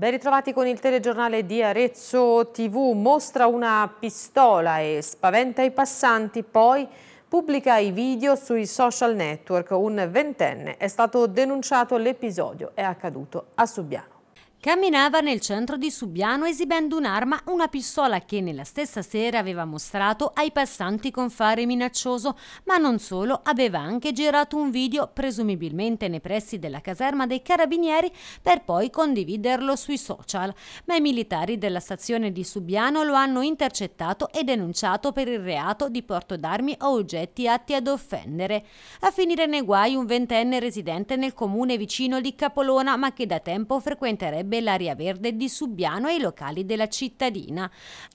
Ben ritrovati con il telegiornale di Arezzo TV, mostra una pistola e spaventa i passanti, poi pubblica i video sui social network. Un ventenne è stato denunciato, l'episodio è accaduto a Subiano. Camminava nel centro di Subiano esibendo un'arma, una pistola che nella stessa sera aveva mostrato ai passanti con fare minaccioso, ma non solo, aveva anche girato un video, presumibilmente nei pressi della caserma dei carabinieri, per poi condividerlo sui social. Ma i militari della stazione di Subiano lo hanno intercettato e denunciato per il reato di porto d'armi o oggetti atti ad offendere. A finire nei guai un ventenne residente nel comune vicino di Capolona, ma che da tempo frequenterebbe sarebbe l'area verde di Subiano e i locali della cittadina.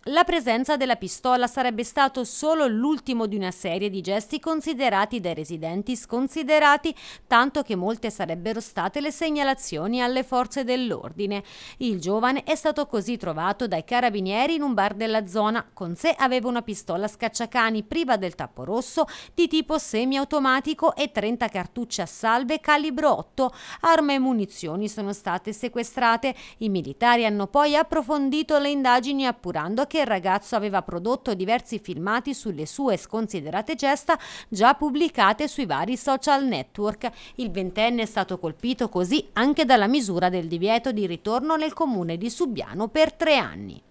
La presenza della pistola sarebbe stato solo l'ultimo di una serie di gesti considerati dai residenti sconsiderati, tanto che molte sarebbero state le segnalazioni alle forze dell'ordine. Il giovane è stato così trovato dai carabinieri in un bar della zona. Con sé aveva una pistola scacciacani priva del tappo rosso di tipo semiautomatico e 30 cartucce a salve calibro 8. Arme e munizioni sono state sequestrate state, i militari hanno poi approfondito le indagini appurando che il ragazzo aveva prodotto diversi filmati sulle sue sconsiderate gesta già pubblicate sui vari social network. Il ventenne è stato colpito così anche dalla misura del divieto di ritorno nel comune di Subiano per tre anni.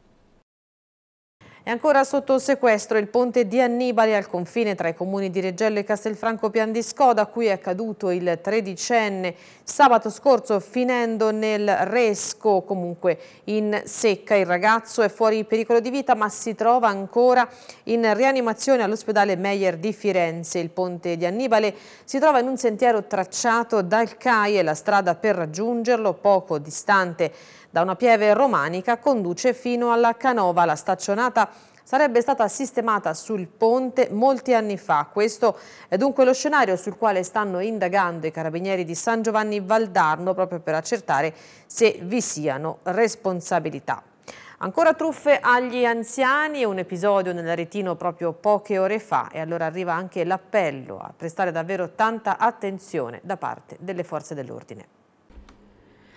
È ancora sotto sequestro il ponte di Annibali al confine tra i comuni di Reggello e Castelfranco Pian di Scoda, cui è caduto il tredicenne sabato scorso finendo nel resco, comunque in secca. Il ragazzo è fuori pericolo di vita ma si trova ancora in rianimazione all'ospedale Meyer di Firenze. Il ponte di Annibale si trova in un sentiero tracciato dal CAI e la strada per raggiungerlo, poco distante da una pieve romanica conduce fino alla Canova. La staccionata sarebbe stata sistemata sul ponte molti anni fa. Questo è dunque lo scenario sul quale stanno indagando i carabinieri di San Giovanni Valdarno proprio per accertare se vi siano responsabilità. Ancora truffe agli anziani, un episodio nell'Aretino proprio poche ore fa e allora arriva anche l'appello a prestare davvero tanta attenzione da parte delle forze dell'ordine.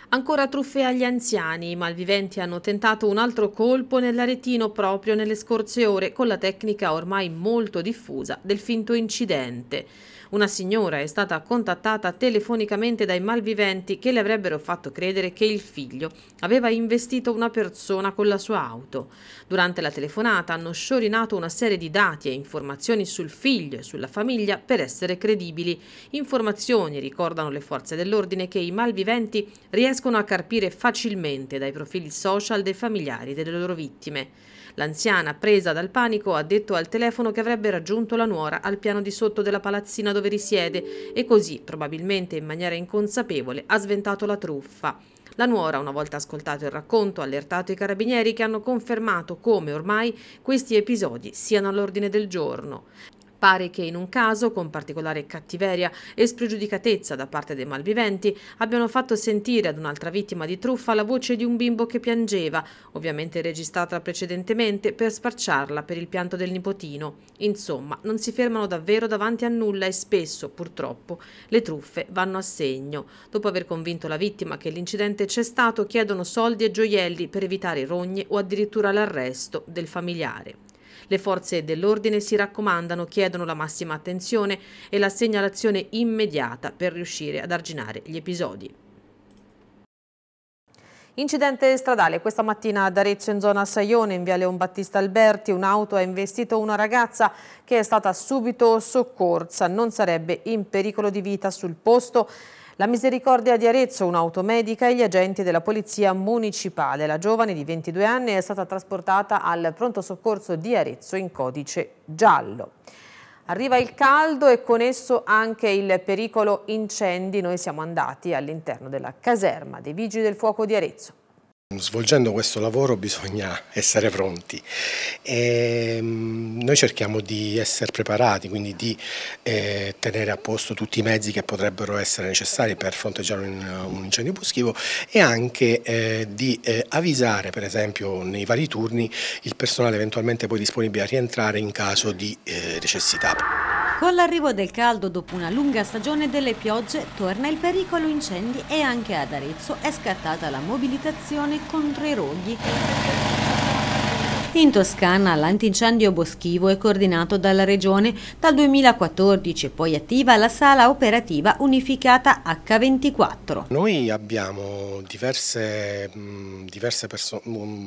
Ancora truffe agli anziani, i malviventi hanno tentato un altro colpo nell'aretino proprio nelle scorse ore con la tecnica ormai molto diffusa del finto incidente. Una signora è stata contattata telefonicamente dai malviventi che le avrebbero fatto credere che il figlio aveva investito una persona con la sua auto. Durante la telefonata hanno sciorinato una serie di dati e informazioni sul figlio e sulla famiglia per essere credibili. Informazioni, ricordano le forze dell'ordine, che i malviventi riescono a carpire facilmente dai profili social dei familiari delle loro vittime. L'anziana, presa dal panico, ha detto al telefono che avrebbe raggiunto la nuora al piano di sotto della palazzina dove risiede e così, probabilmente in maniera inconsapevole, ha sventato la truffa. La nuora, una volta ascoltato il racconto, ha allertato i carabinieri che hanno confermato come ormai questi episodi siano all'ordine del giorno. Pare che in un caso, con particolare cattiveria e spregiudicatezza da parte dei malviventi, abbiano fatto sentire ad un'altra vittima di truffa la voce di un bimbo che piangeva, ovviamente registrata precedentemente, per sparciarla per il pianto del nipotino. Insomma, non si fermano davvero davanti a nulla e spesso, purtroppo, le truffe vanno a segno. Dopo aver convinto la vittima che l'incidente c'è stato, chiedono soldi e gioielli per evitare rogne o addirittura l'arresto del familiare. Le forze dell'ordine si raccomandano, chiedono la massima attenzione e la segnalazione immediata per riuscire ad arginare gli episodi. Incidente stradale. Questa mattina ad Arezzo in zona Saione in via Leon Battista Alberti un'auto ha investito una ragazza che è stata subito soccorsa. Non sarebbe in pericolo di vita sul posto la Misericordia di Arezzo, un'automedica e gli agenti della Polizia Municipale. La giovane di 22 anni è stata trasportata al pronto soccorso di Arezzo in codice giallo. Arriva il caldo e con esso anche il pericolo incendi. Noi siamo andati all'interno della caserma dei Vigili del Fuoco di Arezzo. Svolgendo questo lavoro bisogna essere pronti e ehm, noi cerchiamo di essere preparati, quindi di eh, tenere a posto tutti i mezzi che potrebbero essere necessari per fronteggiare un, incendio boschivo e anche eh, di eh, avvisare per esempio nei vari turni il personale eventualmente poi disponibile a rientrare in caso di necessità. Con l'arrivo del caldo dopo una lunga stagione delle piogge torna il pericolo incendi e anche ad Arezzo è scattata la mobilitazione contro i roghi. In Toscana l'antincendio boschivo è coordinato dalla Regione dal 2014 e poi attiva la sala operativa unificata H24. Noi abbiamo diverse, diverse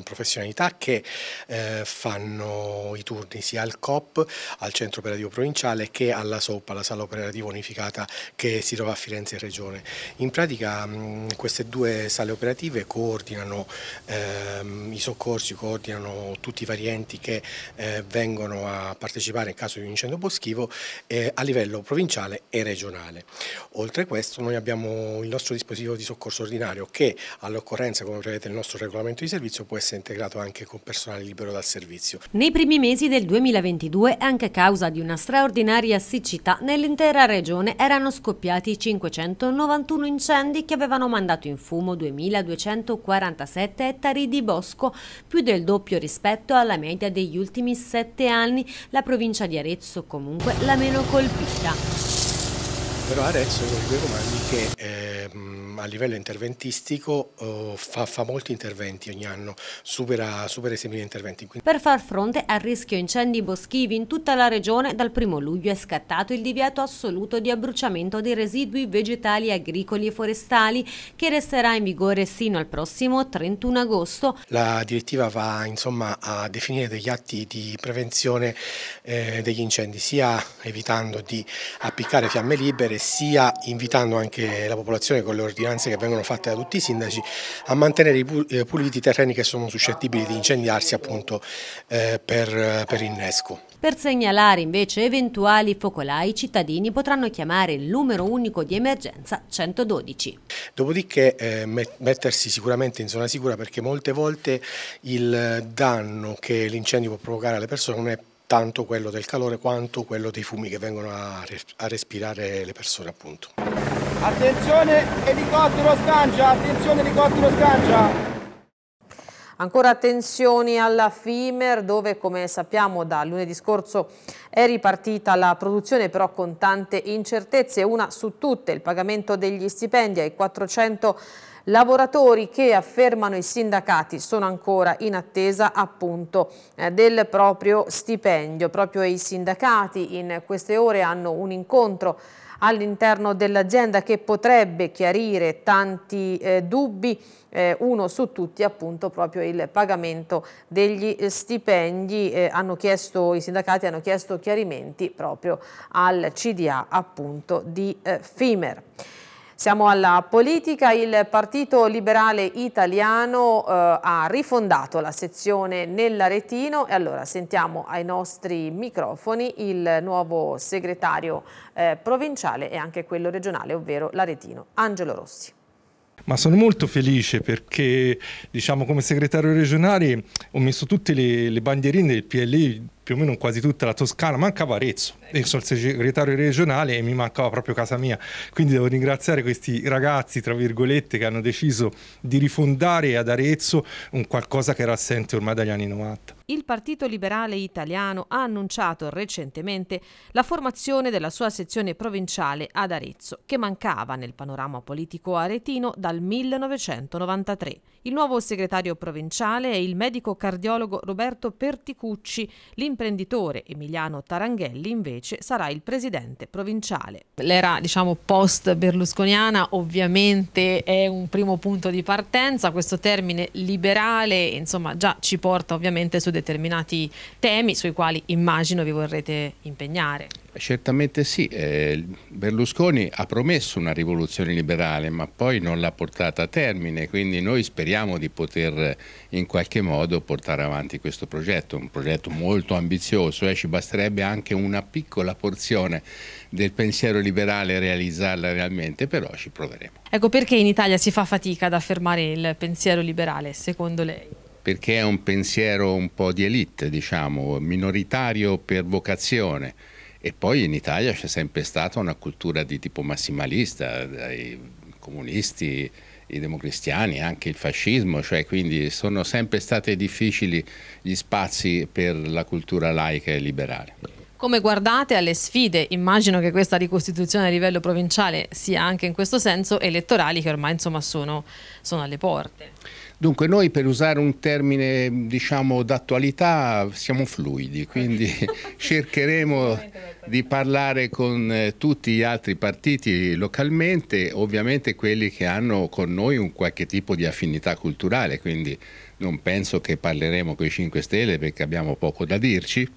professionalità che eh, fanno i turni sia al COP, al centro operativo provinciale che alla SOP, alla sala operativa unificata che si trova a Firenze in Regione. In pratica mh, queste due sale operative coordinano ehm, i soccorsi, coordinano tutti tutti i vari che eh, vengono a partecipare in caso di un incendio boschivo eh, a livello provinciale e regionale. Oltre a questo noi abbiamo il nostro dispositivo di soccorso ordinario che all'occorrenza, come prevede il nostro regolamento di servizio, può essere integrato anche con personale libero dal servizio. Nei primi mesi del 2022, anche a causa di una straordinaria siccità, nell'intera regione erano scoppiati 591 incendi che avevano mandato in fumo 2247 ettari di bosco, più del doppio rispetto rispetto alla media degli ultimi sette anni, la provincia di Arezzo comunque la meno colpita. Però Arezzo è uno di quei comandi che eh, a livello interventistico uh, fa, fa, molti interventi ogni anno, supera, supera i 6.000 interventi. Quindi... Per far fronte al rischio incendi boschivi in tutta la regione, dal 1 luglio è scattato il divieto assoluto di abbruciamento dei residui vegetali, agricoli e forestali, che resterà in vigore sino al prossimo 31 agosto. La direttiva va insomma, a definire degli atti di prevenzione eh, degli incendi, sia evitando di appiccare fiamme libere, sia invitando anche la popolazione con le ordinanze che vengono fatte da tutti i sindaci a mantenere eh, puliti i terreni che sono suscettibili di incendiarsi appunto eh, per, per innesco. Per segnalare invece eventuali focolai i cittadini potranno chiamare il numero unico di emergenza 112. Dopodiché eh, mettersi sicuramente in zona sicura perché molte volte il danno che l'incendio può provocare alle persone non è tanto quello del calore quanto quello dei fumi che vengono a, a respirare le persone appunto. Attenzione elicottero scancia, attenzione elicottero scancia. Ancora attenzioni alla FIMER dove come sappiamo da lunedì scorso è ripartita la produzione però con tante incertezze, una su tutte il pagamento degli stipendi ai 400 lavoratori che affermano i sindacati sono ancora in attesa appunto eh, del proprio stipendio. Proprio i sindacati in queste ore hanno un incontro all'interno dell'azienda che potrebbe chiarire tanti eh, dubbi, eh, uno su tutti appunto proprio il pagamento degli stipendi. Eh, hanno chiesto, I sindacati hanno chiesto chiarimenti proprio al CDA appunto di eh, FIMER. Siamo alla politica, il Partito Liberale Italiano eh, ha rifondato la sezione nell'Aretino e allora sentiamo ai nostri microfoni il nuovo segretario eh, provinciale e anche quello regionale, ovvero l'Aretino, Angelo Rossi. Ma sono molto felice perché diciamo, come segretario regionale ho messo tutte le, le bandierine del PLI più o meno quasi tutta la Toscana, mancava Arezzo e sono il segretario regionale e mi mancava proprio casa mia, quindi devo ringraziare questi ragazzi, tra virgolette, che hanno deciso di rifondare ad Arezzo un qualcosa che era assente ormai dagli anni 90. Il Partito Liberale Italiano ha annunciato recentemente la formazione della sua sezione provinciale ad Arezzo, che mancava nel panorama politico aretino dal 1993. Il nuovo segretario provinciale è il medico cardiologo Roberto Perticucci, l'imprenditore Emiliano Taranghelli invece sarà il presidente provinciale. L'era diciamo post berlusconiana ovviamente è un primo punto di partenza, questo termine liberale insomma già ci porta ovviamente su determinati temi sui quali immagino vi vorrete impegnare. Certamente sì, eh, Berlusconi ha promesso una rivoluzione liberale ma poi non l'ha portata a termine, quindi noi speriamo di poter in qualche modo portare avanti questo progetto, un progetto molto ambizioso, eh, ci basterebbe anche una piccola porzione del pensiero liberale realizzarla realmente, però ci proveremo. Ecco perché in Italia si fa fatica ad affermare il pensiero liberale, secondo lei? Perché è un pensiero un po' di elite, diciamo, minoritario per vocazione e poi in Italia c'è sempre stata una cultura di tipo massimalista, dai comunisti, i democristiani, anche il fascismo, cioè quindi sono sempre stati difficili gli spazi per la cultura laica e liberale. Come guardate alle sfide, immagino che questa ricostituzione a livello provinciale sia anche in questo senso elettorali che ormai insomma sono, sono alle porte. Dunque noi per usare un termine diciamo d'attualità siamo fluidi, quindi cercheremo di parlare con eh, tutti gli altri partiti localmente, ovviamente quelli che hanno con noi un qualche tipo di affinità culturale, quindi non penso che parleremo con i 5 Stelle perché abbiamo poco da dirci,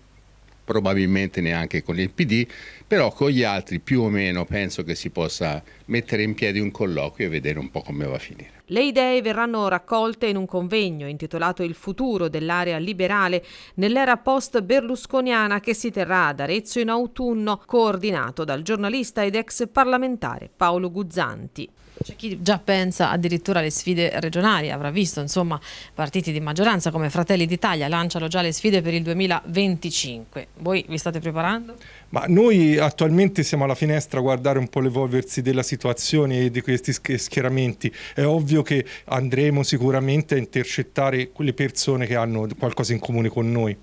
probabilmente neanche con il PD, però con gli altri più o meno penso che si possa mettere in piedi un colloquio e vedere un po' come va a finire. Le idee verranno raccolte in un convegno intitolato Il futuro dell'area liberale nell'era post-berlusconiana che si terrà ad Arezzo in autunno, coordinato dal giornalista ed ex parlamentare Paolo Guzzanti. C'è chi già pensa addirittura alle sfide regionali, avrà visto insomma partiti di maggioranza come Fratelli d'Italia lanciano già le sfide per il 2025. Voi vi state preparando? Ma noi attualmente siamo alla finestra a guardare un po' l'evolversi della situazione e di questi schieramenti. È ovvio che andremo sicuramente a intercettare quelle persone che hanno qualcosa in comune con noi.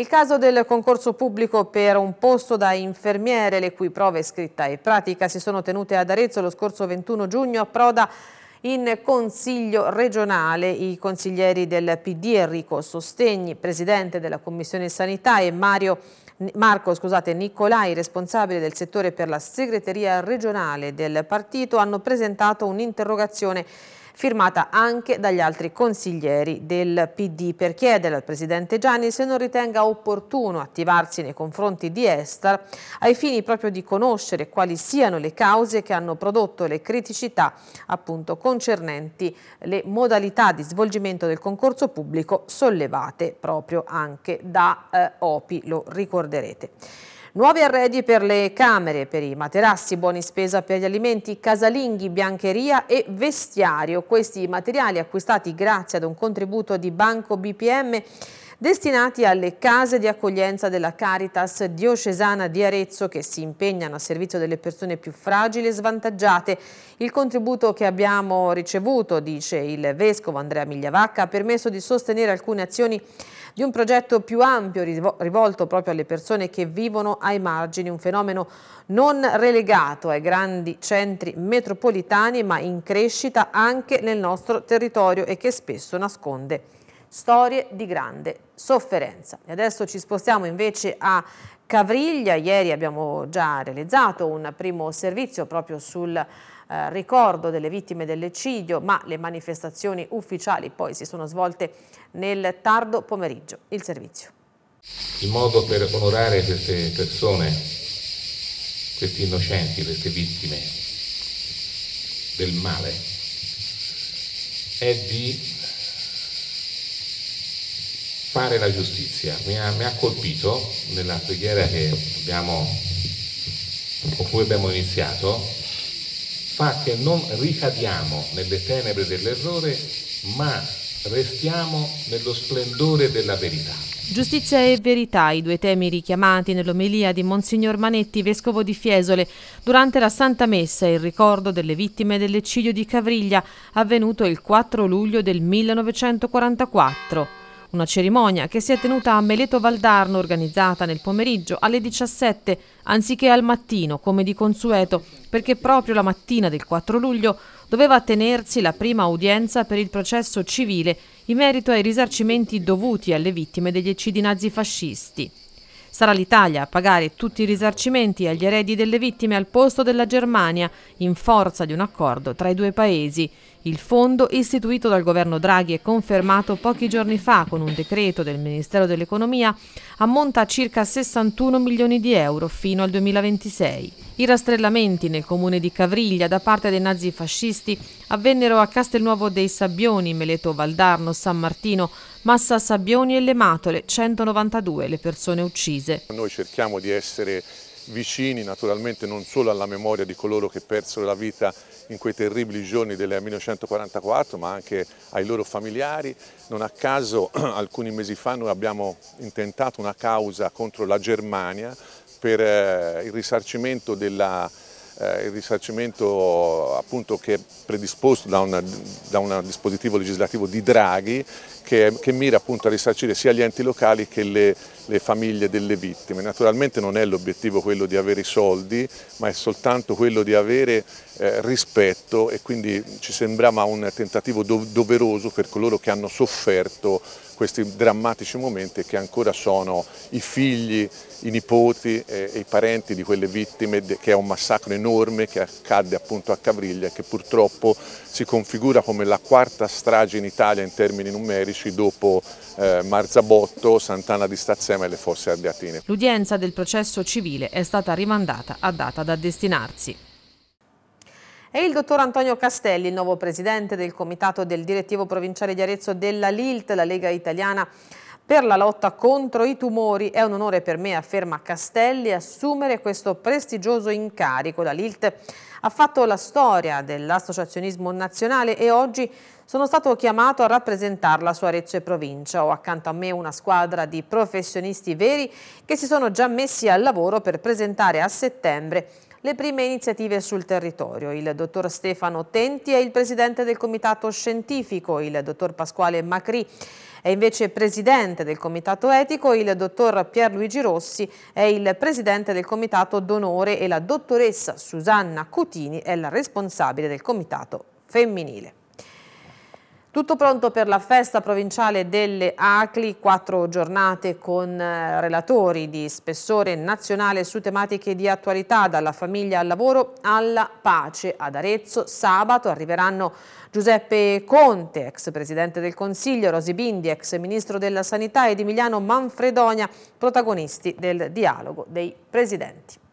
Il caso del concorso pubblico per un posto da infermiere, le cui prove scritta e pratica si sono tenute ad Arezzo lo scorso 21 giugno, approda in Consiglio regionale. I consiglieri del PD Enrico Sostegni, presidente della Commissione Sanità e Mario, Marco scusate, Nicolai, responsabile del settore per la segreteria regionale del partito, hanno presentato un'interrogazione firmata anche dagli altri consiglieri del PD per chiedere al Presidente Gianni se non ritenga opportuno attivarsi nei confronti di Estar ai fini proprio di conoscere quali siano le cause che hanno prodotto le criticità appunto concernenti le modalità di svolgimento del concorso pubblico sollevate proprio anche da eh, OPI, lo ricorderete. Nuovi arredi per le camere, per i materassi, buoni spesa per gli alimenti, casalinghi, biancheria e vestiario. Questi materiali acquistati grazie ad un contributo di Banco BPM destinati alle case di accoglienza della Caritas diocesana di Arezzo che si impegnano a servizio delle persone più fragili e svantaggiate. Il contributo che abbiamo ricevuto, dice il Vescovo Andrea Migliavacca, ha permesso di sostenere alcune azioni di un progetto più ampio rivolto proprio alle persone che vivono ai margini, un fenomeno non relegato ai grandi centri metropolitani ma in crescita anche nel nostro territorio e che spesso nasconde storie di grande sofferenza. E adesso ci spostiamo invece a Cavriglia, ieri abbiamo già realizzato un primo servizio proprio sul eh, ricordo delle vittime dell'eccidio, ma le manifestazioni ufficiali poi si sono svolte nel tardo pomeriggio. Il servizio. Il modo per onorare queste persone, questi innocenti, queste vittime del male, è di fare la giustizia. Mi ha, mi ha colpito nella preghiera che abbiamo, con cui abbiamo iniziato, fa che non ricadiamo nelle tenebre dell'errore, ma restiamo nello splendore della verità. Giustizia e verità, i due temi richiamati nell'omelia di Monsignor Manetti, vescovo di Fiesole, durante la Santa Messa in ricordo delle vittime dell'eccidio di Cavriglia, avvenuto il 4 luglio del 1944. Una cerimonia che si è tenuta a Meleto Valdarno organizzata nel pomeriggio alle 17 anziché al mattino come di consueto perché proprio la mattina del 4 luglio doveva tenersi la prima udienza per il processo civile in merito ai risarcimenti dovuti alle vittime degli eccidi nazifascisti. Sarà l'Italia a pagare tutti i risarcimenti agli eredi delle vittime al posto della Germania in forza di un accordo tra i due paesi. Il fondo, istituito dal governo Draghi e confermato pochi giorni fa con un decreto del Ministero dell'Economia, ammonta a circa 61 milioni di euro fino al 2026. I rastrellamenti nel comune di Cavriglia da parte dei nazifascisti avvennero a Castelnuovo dei Sabbioni, Meleto Valdarno, San Martino, Massa Sabbioni e Le Matole, 192 le persone uccise. Noi cerchiamo di essere vicini naturalmente non solo alla memoria di coloro che persero la vita in quei terribili giorni del 1944 ma anche ai loro familiari. Non a caso alcuni mesi fa noi abbiamo intentato una causa contro la Germania per eh, il risarcimento della eh, il risarcimento appunto che è predisposto da, una, da un dispositivo legislativo di Draghi che, che, mira appunto a risarcire sia gli enti locali che le, le famiglie delle vittime. Naturalmente non è l'obiettivo quello di avere i soldi, ma è soltanto quello di avere eh, rispetto e quindi ci sembrava un tentativo do doveroso per coloro che hanno sofferto questi drammatici momenti che ancora sono i figli, i nipoti e, i parenti di quelle vittime, che è un massacro enorme che accadde appunto a Cavriglia e che purtroppo si configura come la quarta strage in Italia in termini numerici dopo eh, Marzabotto, Sant'Anna di Stazzema e le Fosse Ardeatine. L'udienza del processo civile è stata rimandata a data da destinarsi. È il dottor Antonio Castelli, il nuovo presidente del comitato del direttivo provinciale di Arezzo della LILT, la Lega Italiana per la lotta contro i tumori. È un onore per me, afferma Castelli, assumere questo prestigioso incarico. La LILT ha fatto la storia dell'associazionismo nazionale e oggi sono stato chiamato a rappresentarla su Arezzo e provincia. Ho accanto a me una squadra di professionisti veri che si sono già messi al lavoro per presentare a settembre le prime iniziative sul territorio. Il dottor Stefano Tenti è il presidente del comitato scientifico, il dottor Pasquale Macri è invece presidente del comitato etico, il dottor Pierluigi Rossi è il presidente del comitato d'onore e la dottoressa Susanna Cutini è la responsabile del comitato femminile. Tutto pronto per la festa provinciale delle ACLI, quattro giornate con eh, relatori di spessore nazionale su tematiche di attualità, dalla famiglia al lavoro alla pace. Ad Arezzo sabato arriveranno Giuseppe Conte, ex Presidente del Consiglio, Rosi Bindi, ex Ministro della Sanità ed Emiliano Manfredonia, protagonisti del dialogo dei Presidenti.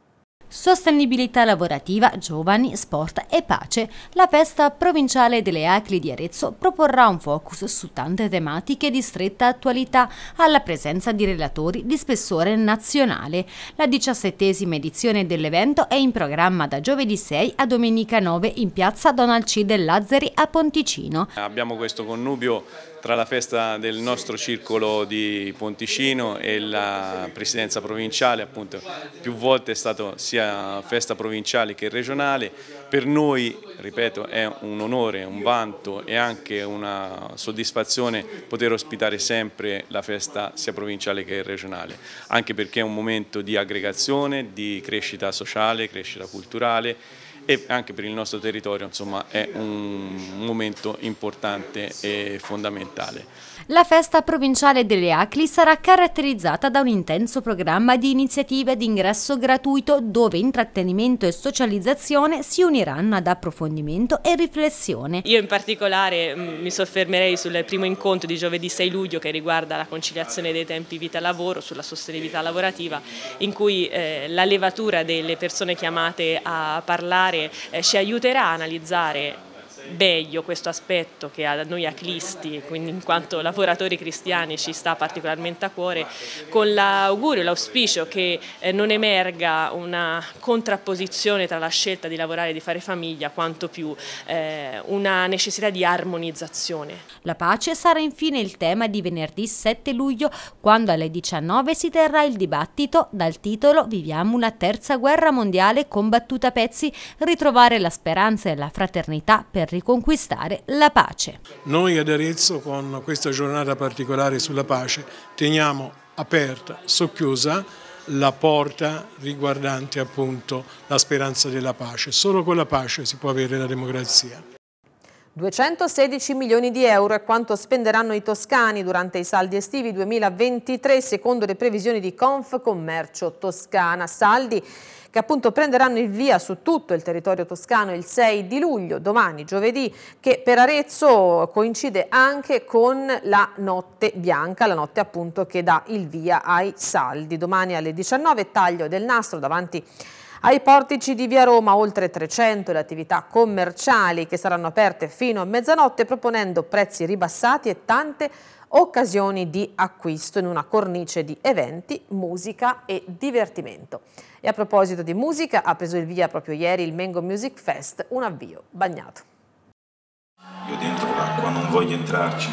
Sostenibilità lavorativa, giovani, sport e pace. La festa provinciale delle Acli di Arezzo proporrà un focus su tante tematiche di stretta attualità alla presenza di relatori di spessore nazionale. La diciassettesima edizione dell'evento è in programma da giovedì 6 a domenica 9 in piazza Donald C. del Lazzari a Ponticino. Abbiamo questo connubio tra la festa del nostro circolo di Ponticino e la presidenza provinciale, appunto più volte è stato sia festa provinciale che regionale, per noi, ripeto, è un onore, un vanto e anche una soddisfazione poter ospitare sempre la festa sia provinciale che regionale, anche perché è un momento di aggregazione, di crescita sociale, crescita culturale e anche per il nostro territorio insomma, è un momento importante e fondamentale. La festa provinciale delle ACLI sarà caratterizzata da un intenso programma di iniziative di ingresso gratuito dove intrattenimento e socializzazione si uniranno ad approfondimento e riflessione. Io in particolare mm, mi soffermerei sul primo incontro di giovedì 6 luglio che riguarda la conciliazione dei tempi vita-lavoro, sulla sostenibilità lavorativa, in cui eh, la levatura delle persone chiamate a parlare eh, ci aiuterà a analizzare meglio questo aspetto che a noi aclisti, quindi in quanto lavoratori cristiani ci sta particolarmente a cuore, con l'augurio, l'auspicio che eh, non emerga una contrapposizione tra la scelta di lavorare e di fare famiglia, quanto più eh, una necessità di armonizzazione. La pace sarà infine il tema di venerdì 7 luglio, quando alle 19 si terrà il dibattito dal titolo Viviamo una terza guerra mondiale combattuta a pezzi, ritrovare la speranza e la fraternità per riconquistare la pace. Noi ad Arezzo con questa giornata particolare sulla pace teniamo aperta, socchiusa la porta riguardante appunto la speranza della pace. Solo con la pace si può avere la democrazia. 216 milioni di euro è quanto spenderanno i toscani durante i saldi estivi 2023 secondo le previsioni di Confcommercio Toscana. Saldi che appunto prenderanno il via su tutto il territorio toscano il 6 di luglio, domani giovedì, che per Arezzo coincide anche con la notte bianca, la notte appunto che dà il via ai saldi. Domani alle 19 taglio del nastro davanti ai portici di Via Roma oltre 300 le attività commerciali che saranno aperte fino a mezzanotte proponendo prezzi ribassati e tante occasioni di acquisto in una cornice di eventi, musica e divertimento. E a proposito di musica, ha preso il via proprio ieri il Mengo Music Fest, un avvio bagnato. Io dentro l'acqua non voglio entrarci.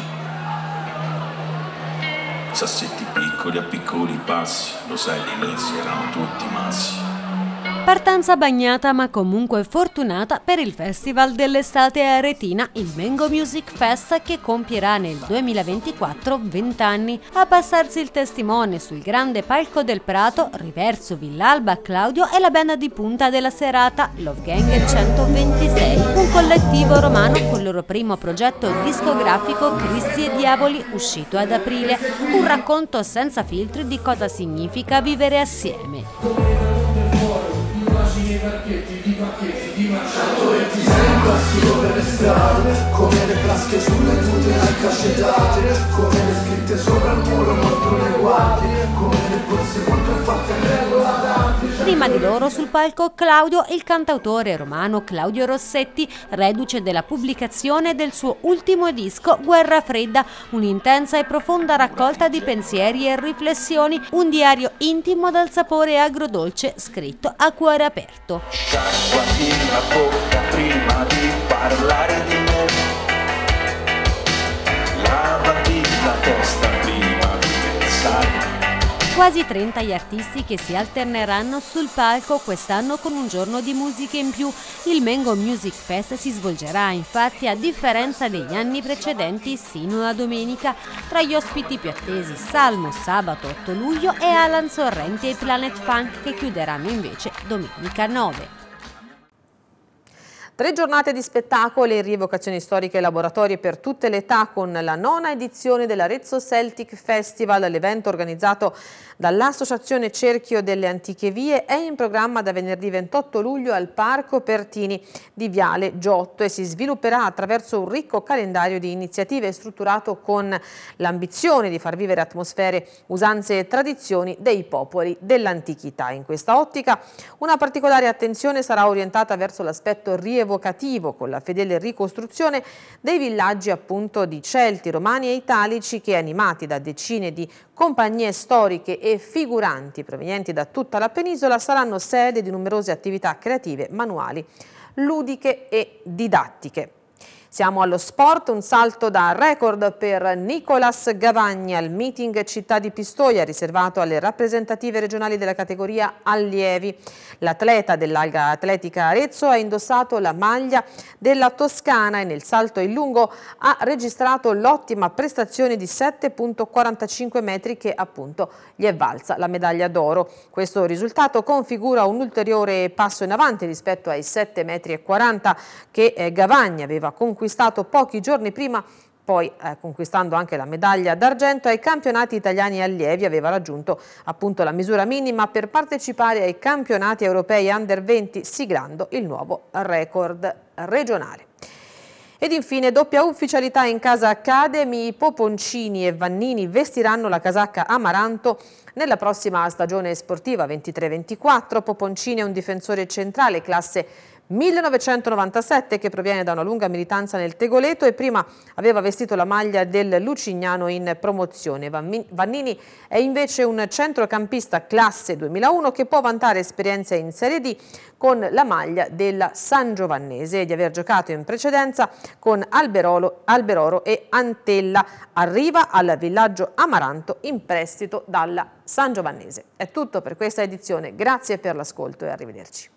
Sassetti piccoli a piccoli passi, lo sai, all'inizio erano tutti massi. Partenza bagnata ma comunque fortunata per il Festival dell'estate aretina, il Mengo Music Fest che compierà nel 2024 20 anni. A passarsi il testimone sul grande palco del Prato, Riverso Villalba Claudio e la band di punta della serata, Love Gang 126, un collettivo romano con il loro primo progetto discografico Cristi e Diavoli uscito ad aprile, un racconto senza filtri di cosa significa vivere assieme immagini pacchetti di pacchetti di marciato e ti sento a per le strade come le frasche sulle tute accascetate come le scritte sopra il muro molto le guardie come le borse molto fatte regolarate Prima di loro sul palco Claudio, il cantautore romano Claudio Rossetti, reduce della pubblicazione del suo ultimo disco Guerra Fredda, un'intensa e profonda raccolta di pensieri e riflessioni, un diario intimo dal sapore agrodolce scritto a cuore aperto. Sciacquati la bocca prima di parlare di me. Lavati la testa. Quasi 30 gli artisti che si alterneranno sul palco quest'anno con un giorno di musica in più. Il Mengo Music Fest si svolgerà infatti a differenza degli anni precedenti sino a domenica. Tra gli ospiti più attesi Salmo sabato 8 luglio e Alan Sorrenti e Planet Funk che chiuderanno invece domenica 9. Tre giornate di spettacoli, rievocazioni storiche e laboratori per tutte le età con la nona edizione dell'Arezzo Celtic Festival, l'evento organizzato dall'Associazione Cerchio delle Antiche Vie, è in programma da venerdì 28 luglio al Parco Pertini di Viale Giotto e si svilupperà attraverso un ricco calendario di iniziative strutturato con l'ambizione di far vivere atmosfere, usanze e tradizioni dei popoli dell'antichità. In questa ottica una particolare attenzione sarà orientata verso l'aspetto rievocazione evocativo con la fedele ricostruzione dei villaggi appunto di Celti, Romani e Italici che animati da decine di compagnie storiche e figuranti provenienti da tutta la penisola saranno sede di numerose attività creative, manuali, ludiche e didattiche. Siamo allo sport, un salto da record per Nicolas Gavagna al meeting Città di Pistoia riservato alle rappresentative regionali della categoria allievi. L'atleta dell'Alga Atletica Arezzo ha indossato la maglia della Toscana e nel salto in lungo ha registrato l'ottima prestazione di 7.45 metri che appunto gli è valsa la medaglia d'oro. Questo risultato configura un ulteriore passo in avanti rispetto ai 7,40 metri che eh, Gavagna aveva conquistato conquistato pochi giorni prima poi eh, conquistando anche la medaglia d'argento ai campionati italiani allievi aveva raggiunto appunto la misura minima per partecipare ai campionati europei under 20 siglando il nuovo record regionale. Ed infine doppia ufficialità in casa Academy, Poponcini e Vannini vestiranno la casacca Amaranto nella prossima stagione sportiva 23-24. Poponcini è un difensore centrale classe 1997 che proviene da una lunga militanza nel Tegoleto e prima aveva vestito la maglia del Lucignano in promozione. Vannini è invece un centrocampista classe 2001 che può vantare esperienze in Serie D con la maglia della San Giovannese e di aver giocato in precedenza con Alberolo, Alberoro e Antella. Arriva al villaggio Amaranto in prestito dalla San Giovannese. È tutto per questa edizione, grazie per l'ascolto e arrivederci.